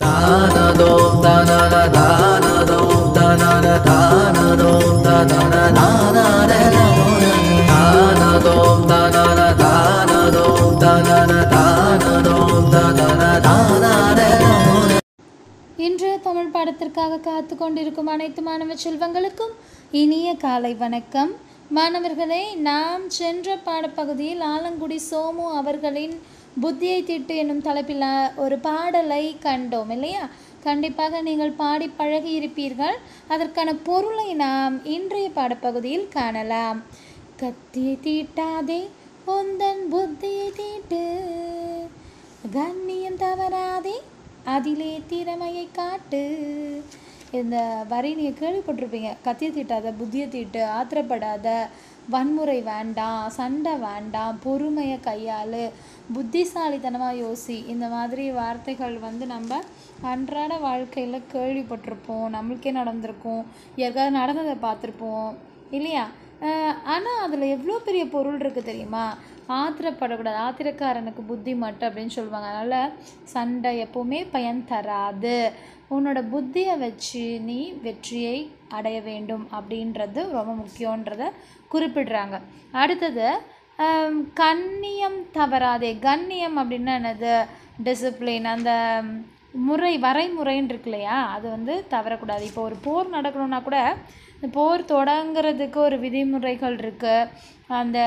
இன்று இன்றைய தமிழ் பாடத்திற்காக காத்து கொண்டிருக்கும் அனைத்து மாணவ செல்வங்களுக்கும் இனிய காலை வணக்கம். மாணவர்களே நாம் சென்ற பாடப்பகுதியில் ஆலங்குடி சோமு அவர்களின் புத்தியை திட்டு என்னும் தலைப்பில் ஒரு பாடலை கண்டோம் இல்லையா? கண்டிப்பாக நீங்கள் பாடி பழகி இருப்பீர்கள். அதற்கான பொருளை நாம் இன்றைய பாடப்பகுதியில் காணலாம். கத்தியை தீட்டாதே உந்தன் புத்தியை தீட்டு. கண்ணியம் தவறாதே அதிலே திறமையை காட்டு. இந்த வரி நீங்கள் கேள்விப்பட்டிருப்பீங்க. கத்தியை தீட்டாத புத்தியை தீட்டு ஆத்திரப்படாத வன்முறை வேண்டாம் சண்டை வேண்டாம் பொறுமையை கையாளு புத்திசாலித்தனமாக யோசி. இந்த மாதிரி வார்த்தைகள் வந்து நம்ம அன்றாட வாழ்க்கையில் கேள்விப்பட்டிருப்போம். நம்மளுக்கே நடந்திருக்கும். யாருக்காவது நடந்ததை பார்த்துருப்போம். இல்லையா? ஆனால் அதில் எவ்வளோ பெரிய பொருள் இருக்குது தெரியுமா? ஆத்திரப்படக்கூடாது. ஆத்திரக்காரனுக்கு புத்தி மட்டும் அப்படின்னு சொல்லுவாங்க. அதனால் சண்டை எப்போவுமே பயன் தராது. உன்னோட புத்தியை வச்சு நீ வெற்றியை அடைய வேண்டும் அப்படின்றது ரொம்ப முக்கியன்றத குறிப்பிடுறாங்க. அடுத்தது கண்ணியம் தவறாதே. கண்ணியம் அப்படின்னா என்னது? டிசிப்ளின் அந்த முறை வரைமுறைன்னு இருக்கு இல்லையா? அது வந்து தவறக்கூடாது. இப்போ ஒரு போர் நடக்கணும்னா கூட இந்த போர் தொடங்குறதுக்கு ஒரு விதிமுறைகள் இருக்குது அந்த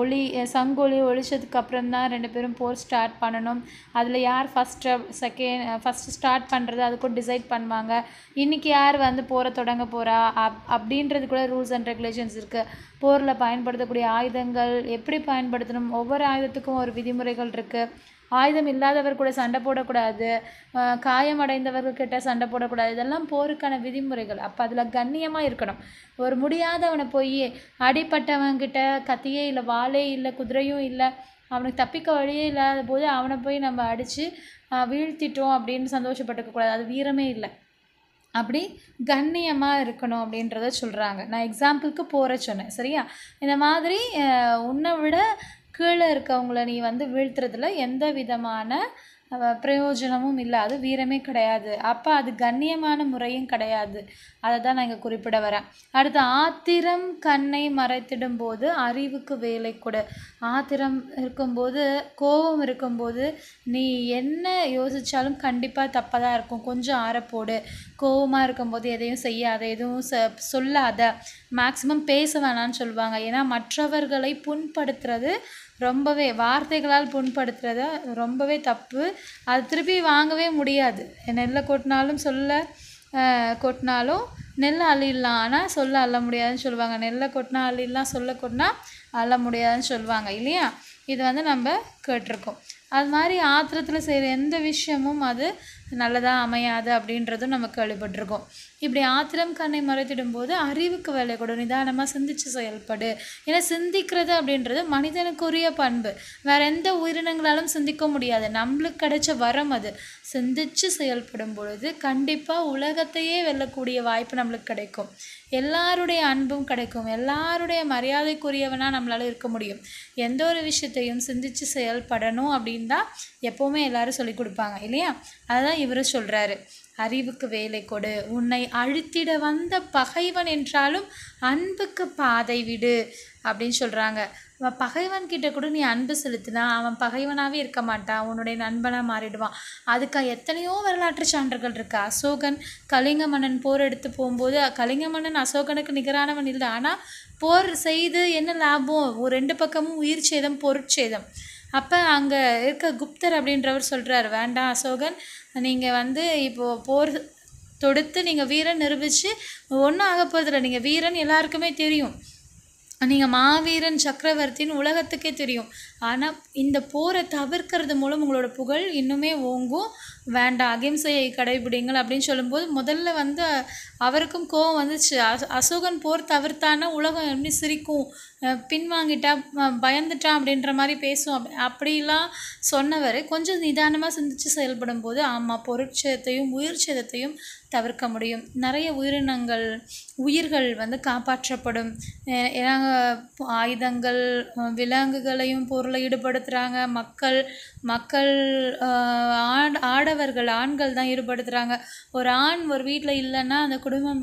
ஒளி சங்கொலி ஒழிச்சதுக்கு அப்புறம் தான் ரெண்டு பேரும் போர் ஸ்டார்ட் பண்ணணும். அதில் யார் ஃபஸ்ட்டு செகண்ட் ஃபஸ்ட்டு ஸ்டார்ட் பண்ணுறது அதுக்கும் டிசைட் பண்ணுவாங்க. இன்றைக்கி யார் வந்து போரை தொடங்க போகிறா அப் அப்படின்றது கூட ரூல்ஸ் அண்ட் ரெகுலேஷன்ஸ் இருக்குது போரில் பயன்படுத்தக்கூடிய ஆயுதங்கள் எப்படி பயன்படுத்தணும்? ஒவ்வொரு ஆயுதத்துக்கும் ஒரு விதிமுறைகள் இருக்குது ஆயுதம் இல்லாதவர் கூட சண்டை போடக்கூடாது காயமடைந்தவர்கிட்ட சண்டை போடக்கூடாது. இதெல்லாம் போருக்கான விதிமுறைகள். அப்போ அதில் கண்ணியமாக இருக்கணும். ஒரு முடியாதவனை போய் அடிப்பட்டவன்கிட்ட கத்தியே இல்லை வாளே இல்லை குதிரையும் இல்லை அவனுக்கு தப்பிக்க வழியே இல்லாத போது அவனை போய் நம்ம அடித்து வீழ்த்திட்டோம் அப்படின்னு சந்தோஷப்பட்டுக்கக்கூடாது அது வீரமே இல்லை. அப்படி கண்ணியமாக இருக்கணும் அப்படின்றத சொல்கிறாங்க நான் எக்ஸாம்பிளுக்கு போகிற சொன்னேன். சரியா? இந்த மாதிரி உன்னை விட கீழே இருக்கவங்கள நீ வந்து வீழ்த்துறதுல எந்த விதமான பிரயோஜனமும் இல்லை. அது வீரமே கிடையாது. அப்போ அது கண்ணியமான முறையும் கிடையாது. அதை தான் நான் இங்கே குறிப்பிட வரேன். அடுத்து ஆத்திரம் கண்ணை மறைத்திடும் போது அறிவுக்கு வேலை கொடு. ஆத்திரம் இருக்கும்போது கோபம் இருக்கும்போது நீ என்ன யோசித்தாலும் கண்டிப்பாக தப்பாக தான் இருக்கும். கொஞ்சம் ஆறப்போடு கோவமாக இருக்கும்போது எதையும் செய்யாத எதுவும் ச சொல்லாத. மேக்ஸிமம் பேச வேணாம்னு சொல்லுவாங்க. ஏன்னா மற்றவர்களை புண்படுத்துறது ரொம்பவே வார்த்தைகளால் புண்படுத்துறது ரொம்பவே தப்பு. அது திருப்பி வாங்கவே முடியாது. நெல்லை கொட்டினாலும் சொல்ல கொட்டினாலும் நெல்லை அள்ளிடலாம். ஆனால் சொல்ல அள்ள முடியாதுன்னு சொல்லுவாங்க. நெல்லை கொட்டினா அள்ளிடலாம் சொல்ல கொட்டினா அள்ள முடியாதுன்னு சொல்லுவாங்க. இல்லையா? இது வந்து நம்ம கேட்டிருக்கோம். அது மாதிரி ஆத்திரத்தில் செய்கிற எந்த விஷயமும் அது நல்லதாக அமையாது அப்படின்றதும் நம்ம கேள்விப்பட்டிருக்கோம். இப்படி ஆத்திரம் கண்ணை மறைத்திடும் போது அறிவுக்கு வேலை கொடு நிதானமாக சிந்திச்சு செயல்படு. ஏன்னா சிந்திக்கிறது அப்படின்றது மனிதனுக்குரிய பண்பு. வேற எந்த உயிரினங்களாலும் சிந்திக்க முடியாது. நம்மளுக்கு கிடைச்ச வரம் அது. சிந்திச்சு செயல்படும் பொழுது கண்டிப்பாக உலகத்தையே வெல்லக்கூடிய வாய்ப்பு நம்மளுக்கு கிடைக்கும். எல்லாருடைய அன்பும் கிடைக்கும். எல்லாருடைய மரியாதைக்குரியவனாக நம்மளால இருக்க முடியும். எந்த ஒரு விஷயத்தையும் சிந்திச்சு செயல்படணும் அப்படின்னு தான் எப்போவுமே எல்லாரும் சொல்லி கொடுப்பாங்க இல்லையா? அதுதான் இவர் சொல்கிறாரு அறிவுக்கு வேலை கொடு. உன்னை அழுத்திட வந்த பகைவன் என்றாலும் அன்புக்கு பாதை விடு அப்படின்னு சொல்கிறாங்க பகைவன் கிட்ட கூட நீ அன்பு செலுத்தினா அவன் பகைவனாகவே இருக்க மாட்டான். உன்னுடைய நண்பனாக மாறிடுவான். அதுக்கு எத்தனையோ வரலாற்று சான்றுகள் இருக்குது அசோகன் கலிங்க மன்னன் போர் எடுத்து போகும்போது கலிங்க மன்னன் அசோகனுக்கு நிகரானவன் இல்லை. ஆனால் போர் செய்து என்ன லாபம்? ஒரு ரெண்டு பக்கமும் உயிர் சேதம் பொருட்சேதம். அப்போ அங்கே இருக்க குப்தர் அப்படின்றவர் சொல்கிறார் வேண்டாம் அசோகன் நீங்கள் வந்து இப்போது போர் தொடுத்து நீங்கள் வீரன் நிரூபித்து ஒன்றும் ஆக போகிறதில்ல நீங்கள் வீரன் எல்லாருக்குமே தெரியும். நீங்கள் மாவீரன் சக்கரவர்த்தின்னு உலகத்துக்கே தெரியும். ஆனால் இந்த போரை தவிர்க்கிறது மூலம் உங்களோட புகழ் இன்னுமே ஓங்கும். வேண்டாம் அகிம்சையை கடைபிடிங்கள் அப்படின்னு சொல்லும்போது முதல்ல வந்து அவருக்கும் கோவம் வந்துச்சு. அசோகன் போர் தவிர்த்தானா உலகம் எப்படி சிரிக்கும்? பின்வாங்கிட்டா பயந்துட்டான் அப்படின்ற மாதிரி பேசும். அப்படிலாம் சொன்னவர் கொஞ்சம் நிதானமாக சிந்திச்சு செயல்படும் போது ஆமாம் பொருட்சேதத்தையும் உயிர் சேதத்தையும் தவிர்க்க முடியும். நிறைய உயிரினங்கள் உயிர்கள் வந்து காப்பாற்றப்படும். ஏன்னா ஆயுதங்கள் விலங்குகளையும் பொருளை ஈடுபடுத்துகிறாங்க மக்கள் மக்கள் ஆஹ், ஆடவர்கள் ஆண்கள் தான் ஈடுபடுத்துகிறாங்க ஒரு ஆண் ஒரு வீட்டில் இல்லைன்னா அந்த குடும்பம்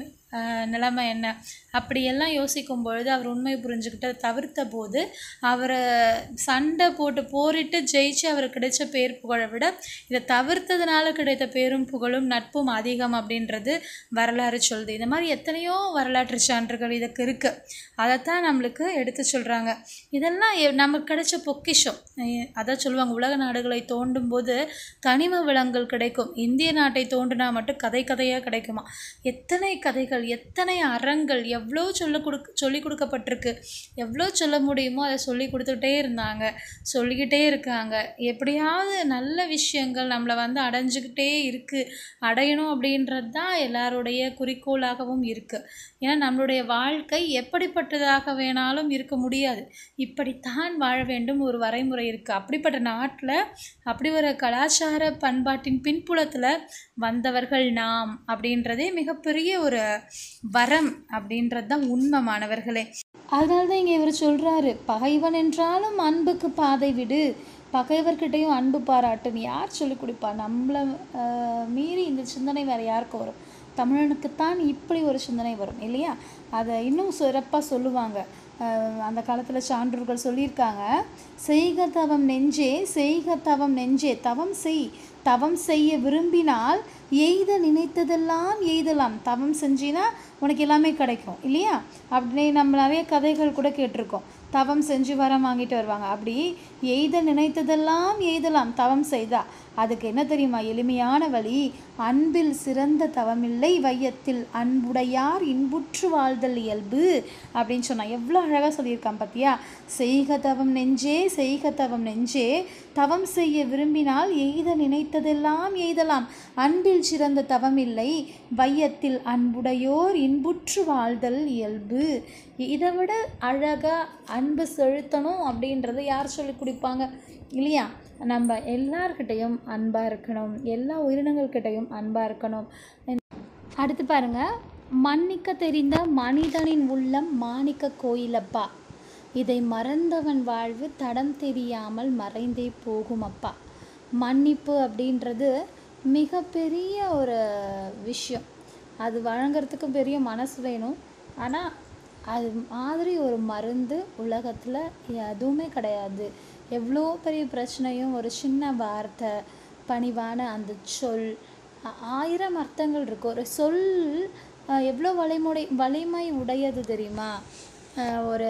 நிலைமை என்ன? அப்படியெல்லாம் யோசிக்கும் பொழுது அவர் உண்மையை புரிஞ்சுக்கிட்டு தவிர்த்த போது அவரை சண்டை போட்டு போரிட்டு ஜெயிச்சு அவர் கிடைச்ச பேர் புகழை விட இதை தவிர்த்ததுனால கிடைத்த பேரும் புகழும் நட்பும் அதிகம் அப்படின்றது வரலாறு சொல்லுது. இந்த மாதிரி எத்தனையோ வரலாற்று சான்றுகள் இதுக்கு இருக்குது அதைத்தான் நம்மளுக்கு எடுத்து சொல்கிறாங்க இதெல்லாம் எ- நமக்கு கிடைச்ச பொக்கிஷம். அதான் சொல்லுவாங்க உலக நாடுகளை தோண்டும் போது கனிம விலங்குகள் கிடைக்கும். இந்திய நாட்டை தோண்டினா மட்டும் கதை கதையாக கிடைக்குமா? எத்தனை கதைகள் எத்தனை அறங்கள் எவ்வளோ சொல்ல கொடுக்க சொல்லி கொடுக்கப்பட்டிருக்கு எவ்வளோ சொல்ல முடியுமோ அதை சொல்லி கொடுத்துக்கிட்டே இருந்தாங்க சொல்லிக்கிட்டே இருக்காங்க. எப்படியாவது நல்ல விஷயங்கள் நம்மளை வந்து அடைஞ்சுக்கிட்டே இருக்குது அடையணும் அப்படின்றது தான் எல்லாருடைய குறிக்கோளாகவும் இருக்குது ஏன்னா நம்மளுடைய வாழ்க்கை எப்படிப்பட்டதாக வேணாலும் இருக்க முடியாது. இப்படித்தான் வாழ வேண்டும் ஒரு வரைமுறை இருக்குது அப்படிப்பட்ட நாட்டில் அப்படி ஒரு கலாச்சார பண்பாட்டின் பின்புலத்தில் வந்தவர்கள் நாம் அப்படின்றதே மிகப்பெரிய ஒரு வரம் அப்படின்றது தான் உண்மை மாணவர்களே. அதனால தான் இங்கே இவர் சொல்கிறாரு பகைவன் என்றாலும் அன்புக்கு பாதை விடு. பகைவர்கிட்டையும் அன்பு பாராட்டுன்னு யார் சொல்லிக் கொடுப்பா? நம்மளை ஆஹ், மீறி இந்த சிந்தனை வேறு யாருக்கும் வரும்? தமிழனுக்குத்தான் இப்படி ஒரு சிந்தனை வரும் இல்லையா? அதை இன்னும் சிறப்பாக சொல்லுவாங்க. அந்த காலத்தில் சான்றோர்கள் சொல்லியிருக்காங்க. செய்க தவம் நெஞ்சே செய்க தவம் நெஞ்சே தவம் செய். தவம் செய்ய விரும்பினால் எய்த நினைத்ததெல்லாம் எய்தலாம். தவம் செஞ்சினா உனக்கு எல்லாமே கிடைக்கும் இல்லையா? அப்படி நம்ம நிறைய கதைகள் கூட கேட்டிருக்கோம். தவம் செஞ்சு வரம் வாங்கிட்டு வருவாங்க. அப்படி எய்த நினைத்ததெல்லாம் எய்தலாம் தவம் செய்தா. அதுக்கு என்ன தெரியுமா? எளிமையான வழி அன்பில் சிறந்த தவமில்லை வையத்தில் அன்புடையார் இன்புற்று வாழ்தல் இயல்பு அப்படின்னு சொன்னால் எவ்வளோ அழகாக சொல்லியிருக்கான் பார்த்தியா செய்க தவம் நெஞ்சே செய்க தவம் நெஞ்சே தவம் செய்ய விரும்பினால் எய்த நினைத்ததெல்லாம் எய்தலாம். அன்பில் சிறந்த தவம் இல்லை. வையத்தில் அன்புடையோர் இன்புற்று வாழ்தல் இயல்பு. இதை விட அழகாக அன்பு செலுத்தணும் அப்படின்றத யார் சொல்லி கொடுப்பாங்க? இல்லையா? நம்ம எல்லார்கிட்டையும் அன்பாக இருக்கணும். எல்லா உயிரினங்கள்கிட்டையும் அன்பாக இருக்கணும். அடுத்து பாருங்கள் மன்னிக்க தெரிந்த மனிதனின் உள்ளம் மாணிக்க கோயிலப்பா. இதை மறந்தவன் வாழ்வு தடம் தெரியாமல் மறைந்தே போகும் அப்பா. மன்னிப்பு அப்படின்றது மிகப்பெரிய ஒரு விஷயம். அது வழங்குறதுக்கு பெரிய மனசு வேணும். ஆனால் அது மாதிரி ஒரு மருந்து உலகத்தில் எதுவுமே கிடையாது. எவ்வளோ பெரிய பிரச்சனையும் ஒரு சின்ன வார்த்தை பணிவான அந்த சொல் ஆயிரம் அர்த்தங்கள் இருக்கு. ஒரு சொல் எவ்வளோ வலிமுறை வலிமை உடையது தெரியுமா? ஒரு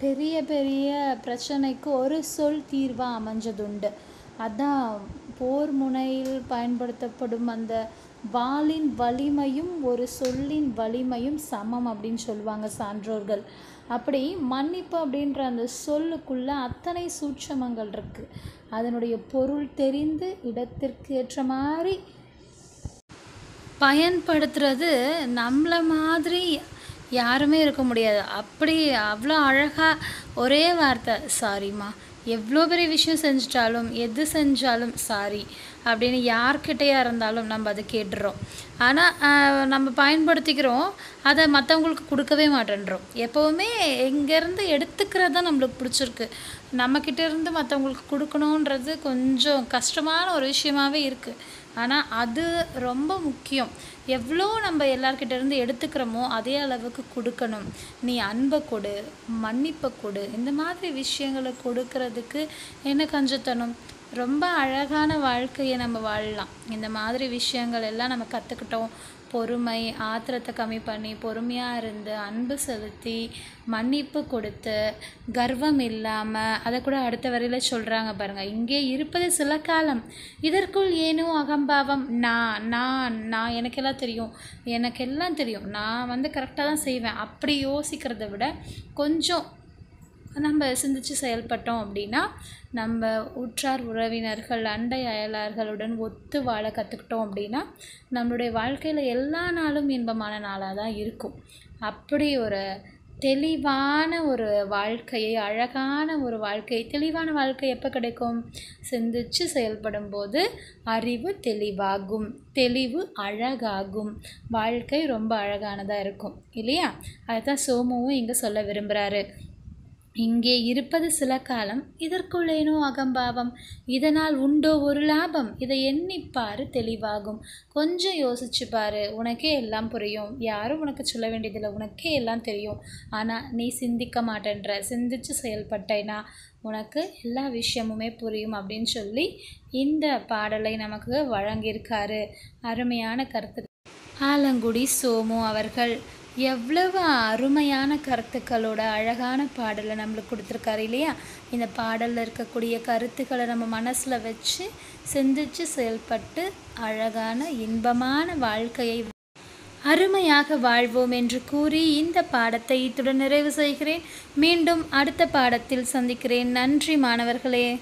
பெரிய பெரிய பிரச்சனைக்கு ஒரு சொல் தீர்வாக அமைஞ்சதுண்டு. அதான் போர் முனையில் பயன்படுத்தப்படும் அந்த வாளின் வலிமையும் ஒரு சொல்லின் வலிமையும் சமம் அப்படின்னு சொல்லுவாங்க சான்றோர்கள். அப்படி மன்னிப்பு அப்படின்ற அந்த சொல்லுக்குள்ள அத்தனை சூட்சமங்கள் இருக்கு. அதனுடைய பொருள் தெரிந்து இடத்திற்கு ஏற்ற மாதிரி பயன்படுத்துறது நம்மளை மாதிரி யாருமே இருக்க முடியாது. அப்படி அவ்வளோ அழகாக ஒரே வார்த்தை சாரிம்மா எவ்வளோ பெரிய விஷயம் செஞ்சிட்டாலும் எது செஞ்சாலும் சாரி அப்படின்னு யார்கிட்டையா இருந்தாலும் நம்ம அதை கேட்டுறோம். ஆனால் நம்ம பயன்படுத்திக்கிறோம் அதை மற்றவங்களுக்கு கொடுக்கவே மாட்டேன்றோம். எப்போவுமே இங்கேருந்து எடுத்துக்கிறது தான் நம்மளுக்கு பிடிச்சிருக்கு. நம்மக்கிட்ட இருந்து மற்றவங்களுக்கு கொடுக்கணுன்றது கொஞ்சம் கஷ்டமான ஒரு விஷயமாவே இருக்குது ஆனால் அது ரொம்ப முக்கியம். எவ்வளோ நம்ம எல்லார்கிட்ட இருந்து எடுத்துக்கிறோமோ அதே அளவுக்கு கொடுக்கணும். நீ அன்பை கொடு மன்னிப்பை கொடு இந்த மாதிரி விஷயங்களை கொடுக்கறதுக்கு என்ன கஞ்சத்தனும்? ரொம்ப அழகான வாழ்க்கையை நம்ம வாழலாம். இந்த மாதிரி விஷயங்கள் எல்லாம் நம்ம கற்றுக்கிட்டோம் பொறுமை ஆத்திரத்தை கம்மி பண்ணி பொறுமையாக இருந்து அன்பு செலுத்தி மன்னிப்பு கொடுத்து கர்வம் இல்லாமல் அதை கூட அடுத்த வரையில் சொல்கிறாங்க பாருங்கள் இங்கே இருப்பது சில காலம். இதற்குள் ஏனோ அகம்பாவம். நான் நான் நான் எனக்கெல்லாம் தெரியும். எனக்கெல்லாம் தெரியும். நான் வந்து கரெக்டாக தான் செய்வேன். அப்படி யோசிக்கிறத விட கொஞ்சம் நம்ம சிந்தித்து செயல்பட்டோம் அப்படின்னா நம்ம உற்றார் உறவினர்கள் அண்டை அயலார்களுடன் ஒத்து வாழ கற்றுக்கிட்டோம் அப்படின்னா நம்மளுடைய வாழ்க்கையில் எல்லா நாளும் இன்பமான நாளாக தான் இருக்கும். அப்படி ஒரு தெளிவான ஒரு வாழ்க்கையை அழகான ஒரு வாழ்க்கை தெளிவான வாழ்க்கை எப்போ கிடைக்கும்? சிந்திச்சு செயல்படும் போது அறிவு தெளிவாகும் தெளிவு அழகாகும் வாழ்க்கை ரொம்ப அழகானதாக இருக்கும். இல்லையா? அதுதான் சோமுவும் இங்கே சொல்ல விரும்புகிறாரு இங்கே இருப்பது சில காலம் இதற்குள்ளேனோ அகம்பாவம். இதனால் உண்டோ ஒரு லாபம்? இதை எண்ணிப்பாரு தெளிவாகும். கொஞ்சம் யோசிச்சு பாரு உனக்கே எல்லாம் புரியும். யாரும் உனக்கு சொல்ல வேண்டியதில்லை உனக்கே எல்லாம் தெரியும். ஆனால் நீ சிந்திக்க மாட்டேன்ற சிந்திச்சு செயல்பட்டேனா உனக்கு எல்லா விஷயமுமே புரியும் அப்படின்னு சொல்லி இந்த பாடலை நமக்கு வழங்கியிருக்காரு. அருமையான கருத்து ஆலங்குடி சோமு அவர்கள். எவ்வளவு அருமையான கருத்துக்களோட அழகான பாடலை நம்மளுக்கு கொடுத்துருக்காரு இல்லையா? இந்த பாடலில் இருக்கக்கூடிய கருத்துக்களை நம்ம மனசில் வச்சு சிந்திச்சு செயல்பட்டு அழகான இன்பமான வாழ்க்கையை அருமையாக வாழ்வோம் என்று கூறி இந்த பாடத்தை இத்துடன் நிறைவு செய்கிறேன். மீண்டும் அடுத்த பாடத்தில் சந்திக்கிறேன். நன்றி மாணவர்களே.